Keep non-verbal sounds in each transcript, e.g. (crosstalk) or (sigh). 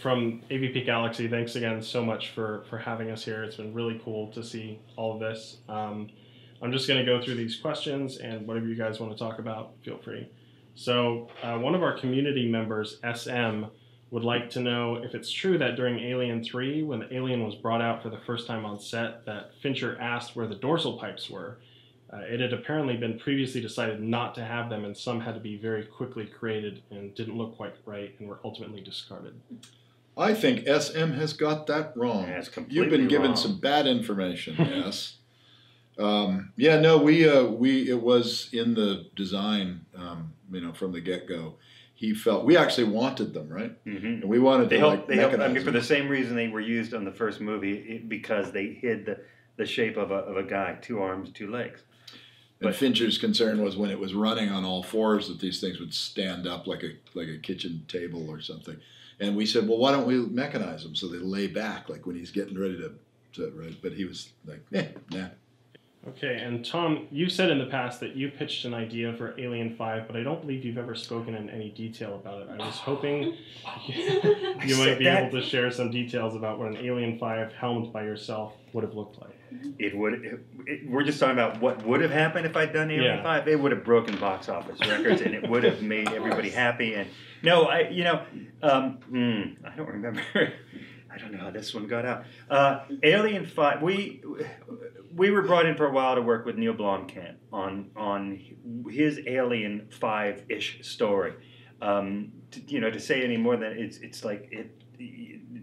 from AVP Galaxy, thanks again so much for, for having us here. It's been really cool to see all of this. Um, I'm just going to go through these questions, and whatever you guys want to talk about, feel free. So, uh, one of our community members, SM, would like to know if it's true that during Alien 3, when the alien was brought out for the first time on set, that Fincher asked where the dorsal pipes were. Uh, it had apparently been previously decided not to have them, and some had to be very quickly created and didn't look quite right and were ultimately discarded. I think SM has got that wrong. You've been given wrong. some bad information. (laughs) yes. Um, yeah. No. We. Uh, we. It was in the design. Um, you know, from the get go, he felt we actually wanted them, right? hmm And we wanted They to helped. like They helped. I mean, for the same reason they were used on the first movie, it, because they hid the, the shape of a, of a guy, two arms, two legs. And Fincher's concern was when it was running on all fours that these things would stand up like a like a kitchen table or something. And we said, well, why don't we mechanize them so they lay back like when he's getting ready to. to right? But he was like, eh, nah. Okay, and Tom, you said in the past that you pitched an idea for Alien 5, but I don't believe you've ever spoken in any detail about it. I was hoping (laughs) you might be that. able to share some details about what an Alien 5 helmed by yourself would have looked like. It would. It, it- we're just talking about what would have happened if I'd done Alien Yeah. Five. It would have broken box office records, and it would have made everybody (laughs) happy. And no, I, you know, um, hmm, I don't remember. (laughs) I don't know how this one got out. Uh, Alien Five. We we were brought in for a while to work with Neil Blomkamp on on his Alien Five ish story. Um, to, you know, to say any more than it's it's like it.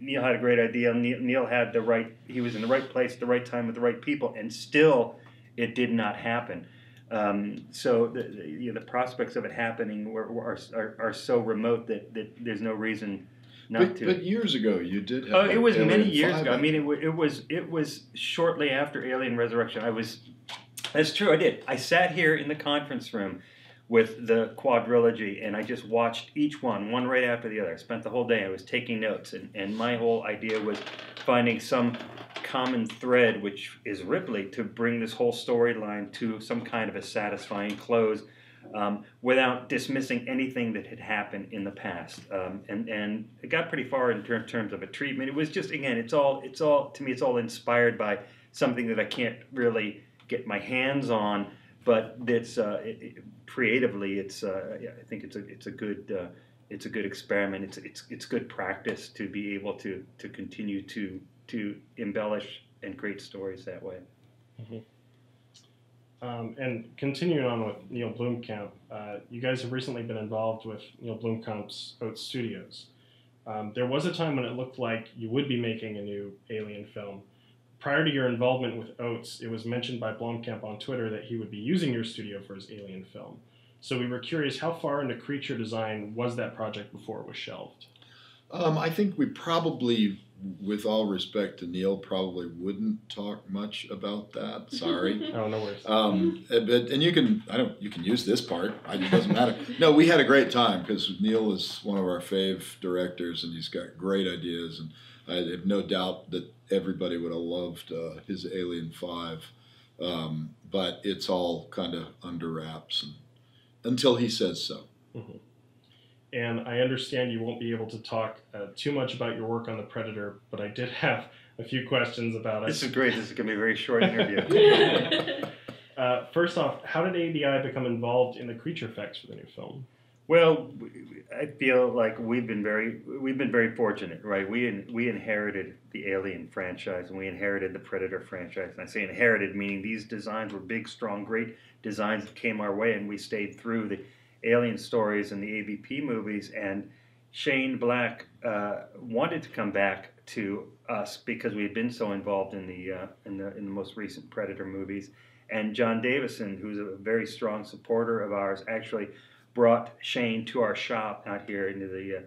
Neil had a great idea. Neil, Neil had the right. He was in the right place at the right time with the right people, and still, it did not happen. Um, so the, the, you know, the prospects of it happening were, were, are, are so remote that, that there's no reason not But, to. but years ago, you did have. Oh, it was Alien many years ago. I mean, it, it was it was shortly after Alien Resurrection. I was. That's true. I did. I sat here in the conference room with the quadrilogy, and I just watched each one, one right after the other. I spent the whole day. I was taking notes, and, and my whole idea was finding some common thread, which is Ripley, to bring this whole storyline to some kind of a satisfying close. Um, without dismissing anything that had happened in the past, um, and and it got pretty far in ter- terms of a treatment. It was just again, it's all it's all to me, it's all inspired by something that I can't really get my hands on, but that's uh, it, it- creatively, it's uh, yeah, I think it's a it's a good uh, it's a good experiment. It's it's it's good practice to be able to to continue to to embellish and create stories that way. Um, and continuing on with Neil Blomkamp, uh, you guys have recently been involved with Neil Blomkamp's Oats Studios. Um, there was a time when it looked like you would be making a new Alien film. Prior to your involvement with Oats, it was mentioned by Blomkamp on Twitter that he would be using your studio for his Alien film. So we were curious, how far into creature design was that project before it was shelved? Um, I think we probably, with all respect to Neil, probably wouldn't talk much about that. (laughs) Sorry. Oh, no worries. Um, uh, but and you can I don't you can use this part. I, it doesn't matter. No, we had a great time because Neil is one of our fave directors, and he's got great ideas, and I have no doubt that everybody would have loved uh, his Alien Five. Um, but it's all kind of under wraps, and, until he says so. And I understand you won't be able to talk uh, too much about your work on the Predator, but I did (laughs) have a few questions about it. This is great. This is going to be a very short interview. (laughs) Uh, first off, how did ADI become involved in the creature effects for the new film? Well, I feel like we've been very we've been very fortunate, right? We in, we inherited the Alien franchise and we inherited the Predator franchise. And I say inherited meaning these designs were big, strong, great designs that came our way, and we stayed through the Alien stories and the AVP movies. And Shane Black uh, wanted to come back to us because we had been so involved in the uh, in the in the most recent Predator movies. And John Davison, who's a very strong supporter of ours, actually brought Shane to our shop out here into the uh,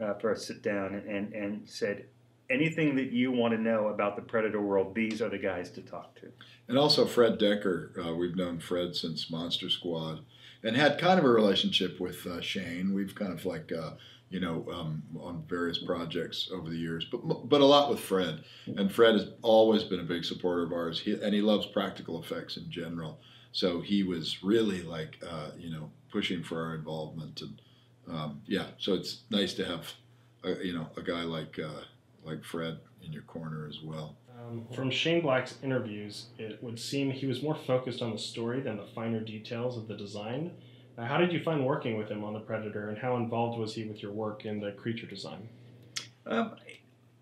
uh, for a sit down and, and, and said, anything that you want to know about the predator world, these are the guys to talk to. And also Fred Dekker. Uh, we've known Fred since Monster Squad, and had kind of a relationship with uh, Shane. We've kind of like. Uh, you know, um, on various projects over the years, but but a lot with Fred. And Fred has always been a big supporter of ours, he, and he loves practical effects in general. So he was really like, uh, you know, pushing for our involvement, and um, yeah. So it's nice to have a, you know a guy like uh, like Fred in your corner as well. Um, from Shane Black's interviews, it would seem he was more focused on the story than the finer details of the design. Uh, how did you find working with him on the Predator, and how involved was he with your work in the creature design? Um,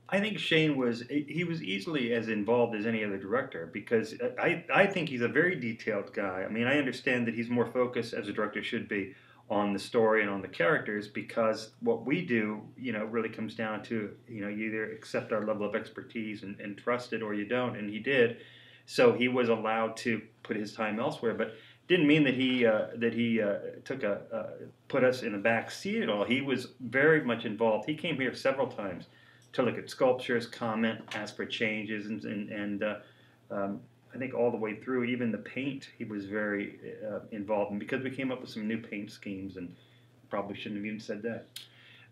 I think Shane was he was easily as involved as any other director because I, I think he's a very detailed guy. I mean, I understand that he's more focused as a director should be on the story and on the characters because what we do, you know, really comes down to, you know, you either accept our level of expertise and, and trust it or you don't, and he did. So he was allowed to put his time elsewhere, but didn't mean that he uh, that he uh, took a uh, put us in a back seat at all. He was very much involved. He came here several times to look at sculptures, comment, ask for changes, and and, and uh, um, I think all the way through, even the paint, he was very uh, involved in because we came up with some new paint schemes and probably shouldn't have even said that.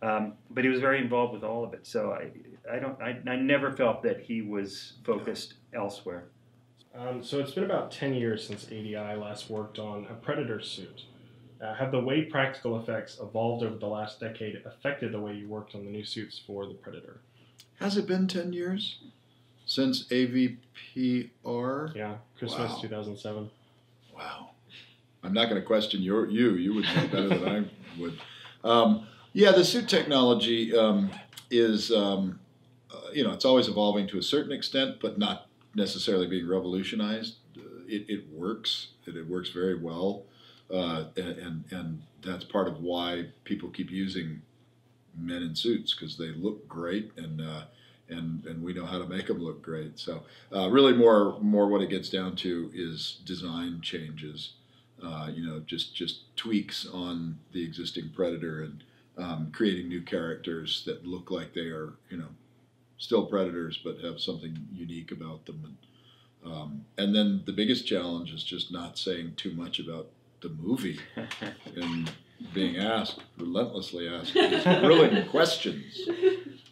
Um, but he was very involved with all of it. So I, I don't, I, I never felt that he was focused elsewhere. Um, so it's been about 10 years since ADI last worked on a Predator suit. Uh, have the way practical effects evolved over the last decade affected the way you worked on the new suits for the Predator? Has it been 10 years? Since AVPR. Yeah, Christmas wow. 2007. Wow. I'm not going to question your you. You would know better than I would. Um, yeah, the suit technology um, is, um, uh, you know, it's always evolving to a certain extent, but not necessarily being revolutionized. Uh, it, it works. It, it, works very well, uh, and, and that's part of why people keep using men in suits because they look great and uh, and and we know how to make them look great. So uh, really, more more what it gets down to is design changes. Uh, you know, just just tweaks on the existing predator and um, creating new characters that look like they are you know still predators but have something unique about them. And, um, and then the biggest challenge is just not saying too much about the movie (laughs) and being asked relentlessly asked these (laughs) questions.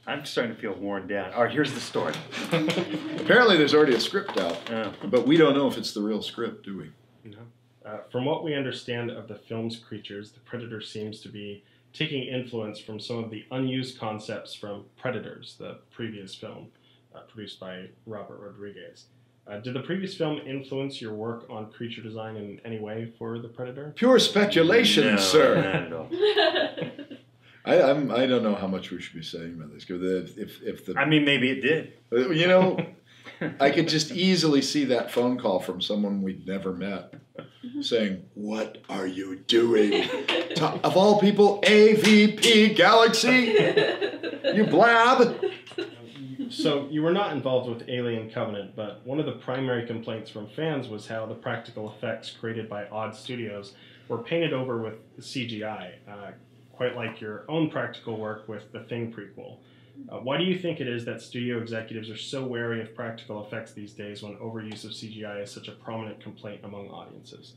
I'm starting to feel worn down. All right, here's the story. (laughs) Apparently, there's already a script out, oh. but we don't know if it's the real script, do we? No. Uh, from what we understand of the film's creatures, the Predator seems to be taking influence from some of the unused concepts from Predators, the previous film uh, produced by Robert Rodriguez. Uh, did the previous film influence your work on creature design in any way for the Predator? Pure speculation, no, sir. (laughs) I I'm, I don't know how much we should be saying about this because if if the I mean maybe it did. Uh, you know, (laughs) I could just easily see that phone call from someone we'd never met, saying, "What are you doing?" of all people, AVP Galaxy, (laughs) you blab. So you were not involved with Alien Covenant, but one of the primary complaints from fans was how the practical effects created by Odd Studios were painted over with CGI. Uh, quite like your own practical work with the Thing prequel. Uh, why do you think it is that studio executives are so wary of practical effects these days when overuse of CGI is such a prominent complaint among audiences?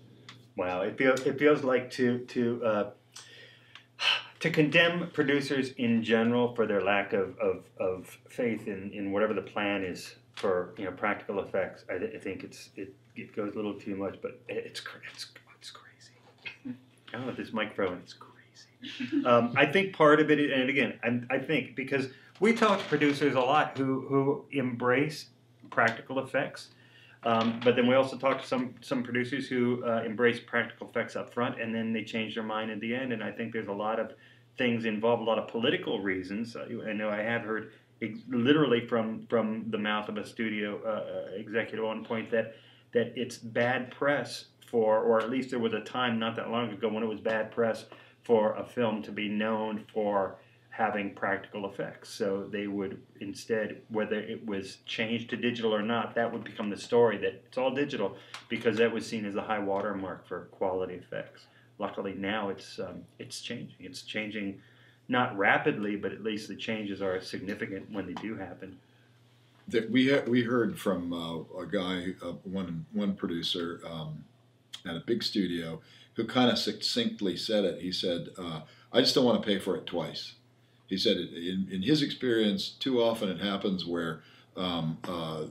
Wow, it feels it feels like to to uh, to condemn producers in general for their lack of, of, of faith in, in whatever the plan is for you know practical effects. I, th- I think it's it, it goes a little too much, but it's it's it's crazy. I don't know this microphone. It's crazy um, I think part of it, and again, I, I think because we talk to producers a lot who who embrace practical effects. Um, but then we also talk to some some producers who uh, embrace practical effects up front, and then they change their mind at the end. And I think there's a lot of things involved, a lot of political reasons. Uh, I know I have heard ex- literally from from the mouth of a studio uh, uh executive one point that that it's bad press for, or at least there was a time not that long ago when it was bad press for a film to be known for having practical effects. So they would instead, whether it was changed to digital or not, that would become the story that it's all digital because that was seen as a high watermark for quality effects. Luckily now it's um, it's changing. It's changing not rapidly, but at least the changes are significant when they do happen. That we we heard from uh, a guy, uh, one one producer um, at a big studio who kind of succinctly said it. He said, uh, I just don't want to pay for it twice. He said, in, in his experience, too often it happens where um, uh,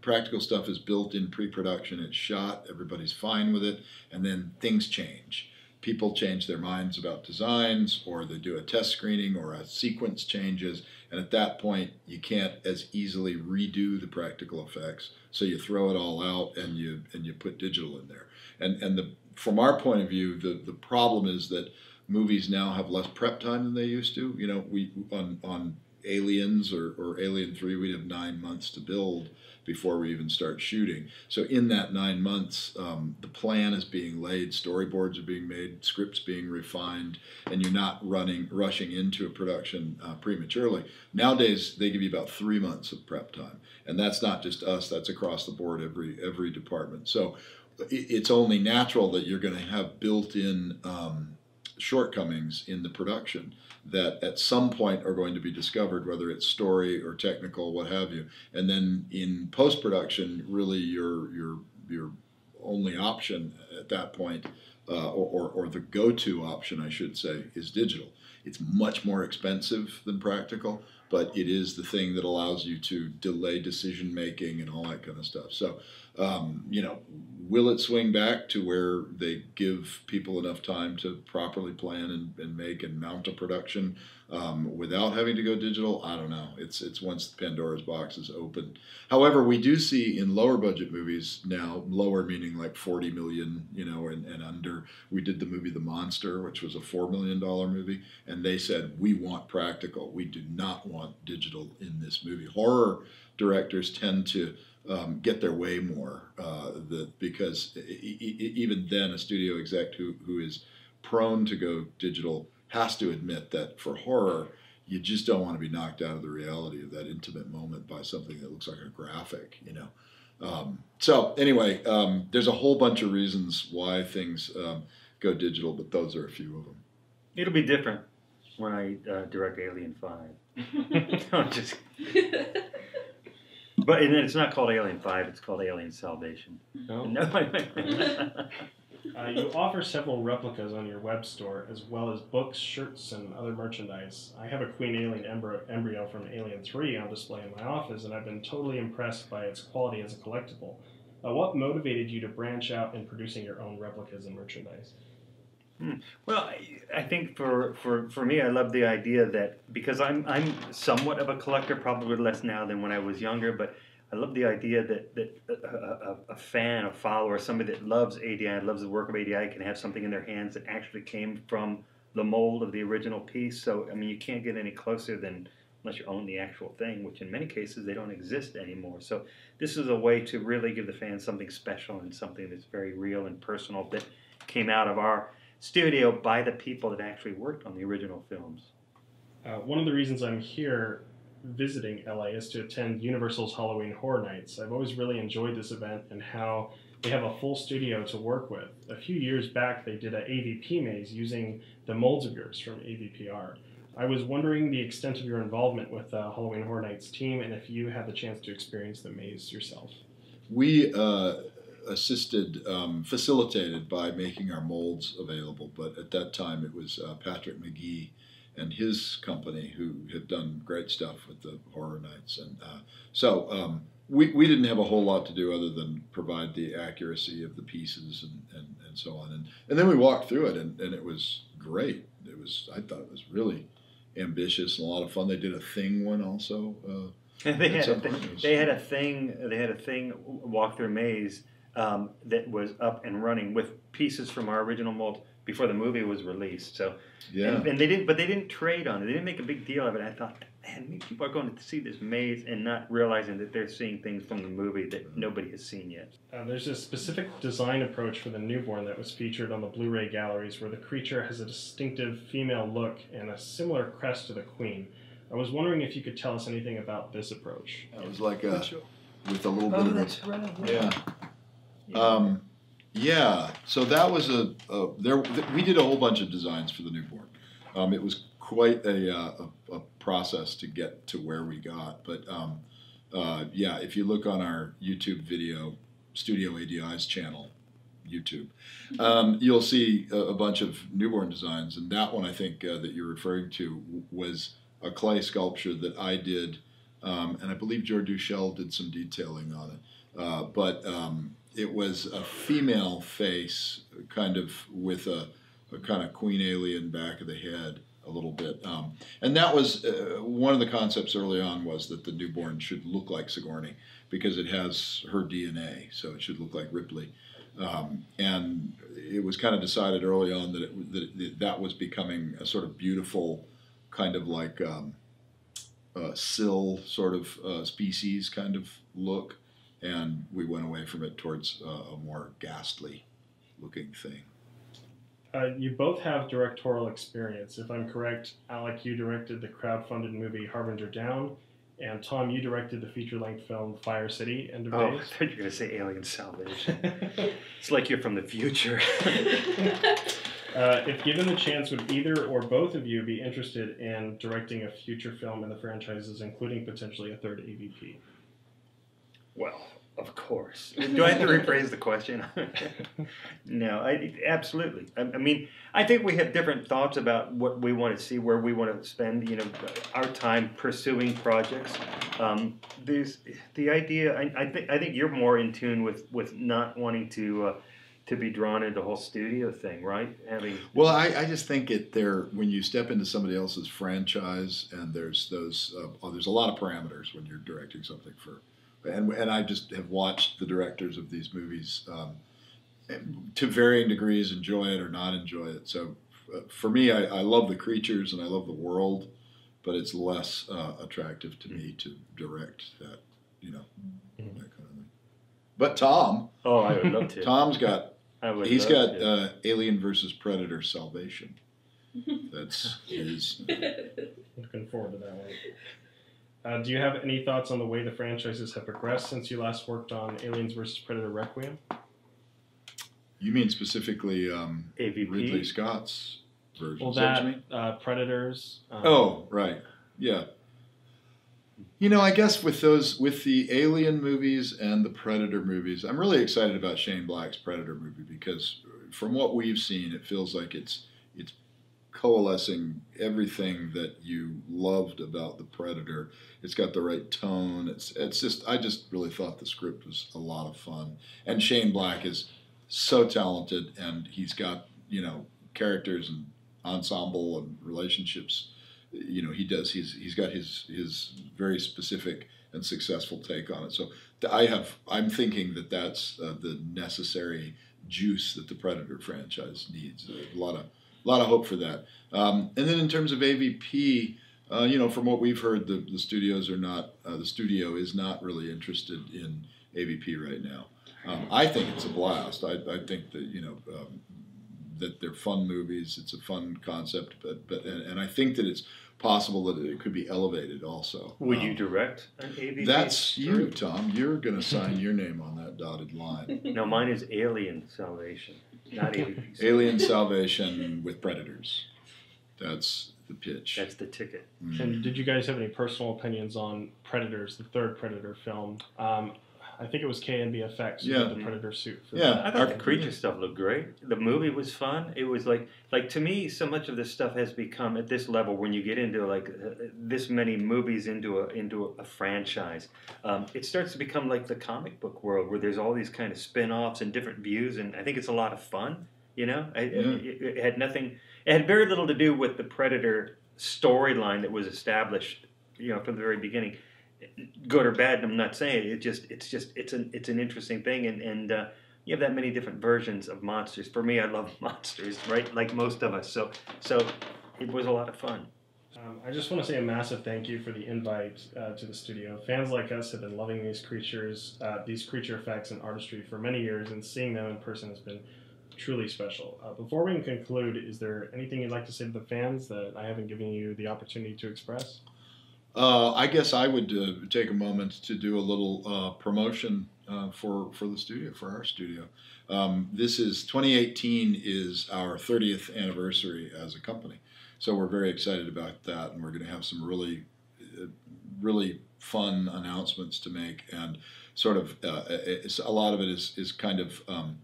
practical stuff is built in pre production, it's shot, everybody's fine with it, and then things change. people change their minds about designs, or they do a test screening, or a sequence changes, and at that point, you can't as easily redo the practical effects. So you throw it all out and you and you put digital in there. And and the from our point of view, the the problem is that movies now have less prep time than they used to. You know, we on on Aliens or, or Alien Three, we'd have nine months to build before we even start shooting. So in that nine months, um, the plan is being laid, storyboards are being made, scripts being refined, and you're not running rushing into a production uh, prematurely. Nowadays, they give you about three months of prep time, and that's not just us; that's across the board, every every department. So it's only natural that you're going to have built-in um, shortcomings in the production that at some point are going to be discovered, whether it's story or technical, what have you. And then in post production, really your your your only option at that point, uh, or, or, or the go to option, I should say, is digital. It's much more expensive than practical, but it is the thing that allows you to delay decision making and all that kind of stuff. So, um, you know, will it swing back to where they give people enough time to properly plan and, and make and mount a production um, without having to go digital? I don't know. It's it's once Pandora's box is open. However, we do see in lower budget movies now, lower meaning like 40 million, you know, and, and under. We did the movie The Monster, which was a four million dollar movie, and they said we want practical. We do not want digital in this movie. Horror directors tend to um, get their way more. Uh, the, because e- e- even then, a studio exec who, who is prone to go digital has to admit that for horror, you just don't want to be knocked out of the reality of that intimate moment by something that looks like a graphic, you know. Um, so anyway, um, there's a whole bunch of reasons why things um, go digital, but those are a few of them. It'll be different when I uh, direct Alien Five. (laughs) no, just (laughs) but and it's not called Alien Five; it's called Alien Salvation. (laughs) No. No, (laughs) Uh, you offer several replicas on your web store, as well as books, shirts, and other merchandise. I have a Queen Alien embryo, embryo from Alien 3 on display in my office, and I've been totally impressed by its quality as a collectible. Uh, what motivated you to branch out in producing your own replicas and merchandise? Hmm. Well, I, I think for, for, for me, I love the idea that because I'm I'm somewhat of a collector, probably less now than when I was younger, but I love the idea that that a, a, a fan, a follower, somebody that loves ADI, loves the work of ADI, can have something in their hands that actually came from the mold of the original piece. So I mean, you can't get any closer than unless you own the actual thing, which in many cases they don't exist anymore. So this is a way to really give the fans something special and something that's very real and personal that came out of our studio by the people that actually worked on the original films. Uh, one of the reasons I'm here visiting LA is to attend Universal's Halloween Horror Nights. I've always really enjoyed this event and how they have a full studio to work with. A few years back, they did a AVP maze using the molds of yours from AVPR. I was wondering the extent of your involvement with the Halloween Horror Nights team and if you had the chance to experience the maze yourself. We uh, assisted, um, facilitated by making our molds available, but at that time it was uh, Patrick McGee and his company who had done great stuff with the Horror Nights. And uh, so um, we, we didn't have a whole lot to do other than provide the accuracy of the pieces and, and, and so on. And, and then we walked through it, and, and it was great. It was I thought it was really ambitious and a lot of fun. They did a thing one also. Uh, (laughs) they, had a. They had a thing. They had a thing walk through maze um, that was up and running with pieces from our original mold before the movie was released. So yeah. and, and they didn't, but they didn't trade on it. They didn't make a big deal of it. I thought, man, maybe people are going to see this maze and not realizing that they're seeing things from the movie that nobody has seen yet. Uh, there's a specific design approach for the newborn that was featured on the Blu ray galleries where the creature has a distinctive female look and a similar crest to the queen. I was wondering if you could tell us anything about this approach. It was like a, with a little bit Oh, of a that's right. Yeah. Um, yeah. So that was a, a there. th- We did a whole bunch of designs for the newborn. Um, it was quite a, uh, a a process to get to where we got. But um, uh, yeah, if you look on our YouTube video, Studio ADI's channel, YouTube, um, you'll see a, a bunch of newborn designs. And that one, I think uh, that you're referring to, was a clay sculpture that I did, um, and I believe George Duchel did some detailing on it. Uh, but um, it was a female face, kind of with a, a kind of queen alien back of the head a little bit. Um, and that was uh, one of the concepts early on was that the newborn should look like Sigourney because it has her DNA, so it should look like Ripley. Um, and it was kind of decided early on that, it, that that was becoming a sort of beautiful, kind of like um, uh, sill sort of uh, species kind of look, and we went away from it towards uh, a more ghastly looking thing. Uh, you both have directorial experience. If I'm correct, Alec, you directed the crowd-funded movie Harbinger Down, and Tom, you directed the feature-length film Fire City: End of Oh, (laughs) I thought you were going to say Alien Salvation. (laughs) it's like you're from the future. (laughs) Uh, if given the chance, would either or both of you be interested in directing a future film in the franchises, including potentially a third AVP? Well, of course. (laughs) Do I have to rephrase the question? (laughs) no, I, absolutely. I, I mean, I think we have different thoughts about what we want to see, where we want to spend, you know, our time pursuing projects. Um, there's the idea. I, I think I think you're more in tune with with not wanting to. Uh, to be drawn into the whole studio thing, right? Having Well, I, I just think it there when you step into somebody else's franchise and there's those uh, oh, there's a lot of parameters when you're directing something for, and and I just have watched the directors of these movies um, to varying degrees enjoy it or not enjoy it. So uh, for me, I, I love the creatures and I love the world, but it's less uh, attractive to me to direct that, you know, Mhm. that kind of thing. But Tom, oh, I would love to. (laughs) Tom's got (laughs) I would He's love got to. uh, Alien versus Predator Salvation. (laughs) That's his. Looking forward to that one. Uh, do you have any thoughts on the way the franchises have progressed since you last worked on Aliens vs. Predator Requiem? You mean specifically um, AVP. Ridley Scott's version? Well, that that uh, Predators. Um, Oh, right. Yeah. You know, I guess with those, with the Alien movies and the Predator movies, I'm really excited about Shane Black's Predator movie because, from what we've seen, it feels like it's it's coalescing everything that you loved about the Predator. It's got the right tone. It's it's just I just really thought the script was a lot of fun, and Shane Black is so talented, and he's got you know characters and ensemble and relationships you know he does he's he's got his his very specific and successful take on it so i have i'm thinking that that's uh, the necessary juice that the predator franchise needs a lot of a lot of hope for that um, and then in terms of avp uh, you know from what we've heard the, the studios are not uh, the studio is not really interested in avp right now um, i think it's a blast i, I think that you know um, that they're fun movies it's a fun concept but but and, and i think that it's possible that it could be elevated also. Would Um, you direct an AVP? That's you, Tom. You're going to sign (laughs) your name on that dotted line. No, mine is Alien Salvation, not (laughs) AVP. Alien Salvation with Predators. That's the pitch. That's the ticket. Mm. And did you guys have any personal opinions on Predators, the third Predator film? Um, I think it was KNBFX who Yeah. did the Predator suit for Yeah. that. I thought the Our- creature stuff looked great. The movie was fun. It was like, like to me, so much of this stuff has become at this level when you get into like uh, this many movies into a into a, franchise, um, it starts to become like the comic book world where there's all these kind of spin-offs and different views, and I think it's a lot of fun. You know, I, Yeah. it, it had nothing. It had very little to do with the Predator storyline that was established, you know, from the very beginning good or bad. I'm not saying it. just it's just it's an it's an interesting thing, and and uh, you have that many different versions of monsters. For me, I love (laughs) monsters, right? Like most of us. So so it was a lot of fun. Um, I just want to say a massive thank you for the invite uh, to the studio. Fans like us have been loving these creatures, uh, these creature effects and artistry for many years, and seeing them in person has been truly special. Uh, before we conclude, is there anything you'd like to say to the fans that I haven't given you the opportunity to express? Uh, I guess I would uh, take a moment to do a little uh, promotion uh, for for the studio, for our studio. Um, this is 2018 is our 30th anniversary as a company, so we're very excited about that, and we're going to have some really, uh, really fun announcements to make, and sort of uh, a lot of it is is kind of. Um,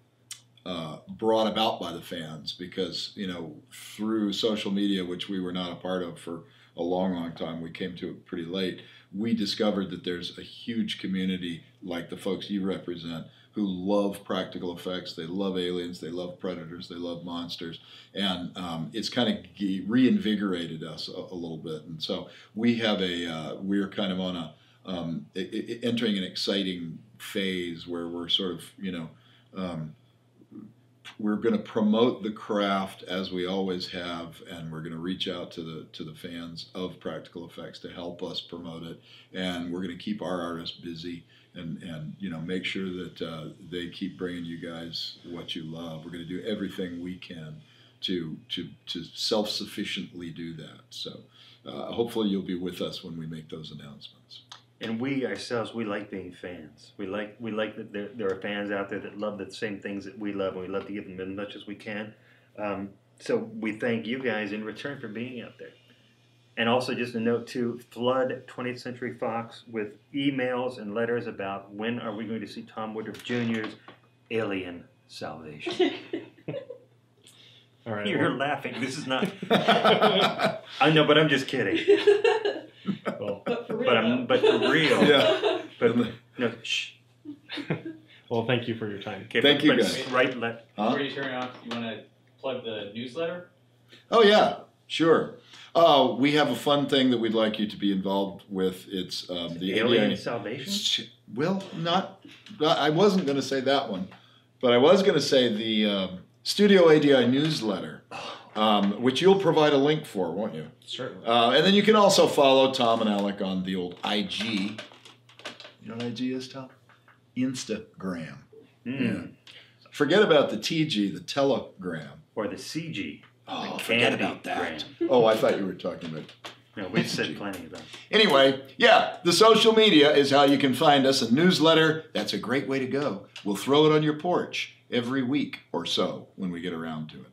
uh, brought about by the fans because you know through social media, which we were not a part of for a long, long time. We came to it pretty late. we discovered that there's a huge community like the folks you represent who love practical effects. They love aliens. They love predators. They love monsters, and um, it's kind of reinvigorated us a, a, little bit. And so we have a uh, we're kind of on a um, entering an exciting phase where we're sort of you know. Um, we're going to promote the craft as we always have, and we're going to reach out to the to the fans of practical effects to help us promote it, and we're going to keep our artists busy and and you know make sure that uh, they keep bringing you guys what you love. We're going to do everything we can to to to self sufficiently do that. So uh, hopefully you'll be with us when we make those announcements and we ourselves we like being fans. We like we like that there, there are fans out there that love the same things that we love and we love to give them as much as we can. Um, so we thank you guys in return for being out there. And also just a note to flood 20th century fox with emails and letters about when are we going to see tom woodruff jr's alien salvation. (laughs) All right you're well. laughing. This is not (laughs) i know but i'm just kidding (laughs) well, but for real. But, I'm, but for real. (laughs) yeah. But no, shh. well, thank you for your time. Okay, thank you, guys. Right, let. Huh? Before you turn off, you want to plug the newsletter? Oh yeah, sure. Uh, we have a fun thing that we'd like you to be involved with. It's um, the Alien Salvation. Well, not. I wasn't going to say that one, but I was going to say the um, Studio ADI newsletter. Um, which you'll provide a link for, won't you? Certainly. Uh, and then you can also follow Tom and Alec on the old IG. You know what IG is, Tom? Instagram. Mm. Yeah. Forget about the TG, the Telegram. Or the CG. Oh, forget about that. Gram. oh, I thought you were talking about. No, we've said plenty about. Anyway, yeah, the social media is how you can find us. A newsletter, that's a great way to go. We'll throw it on your porch every week or so when we get around to it.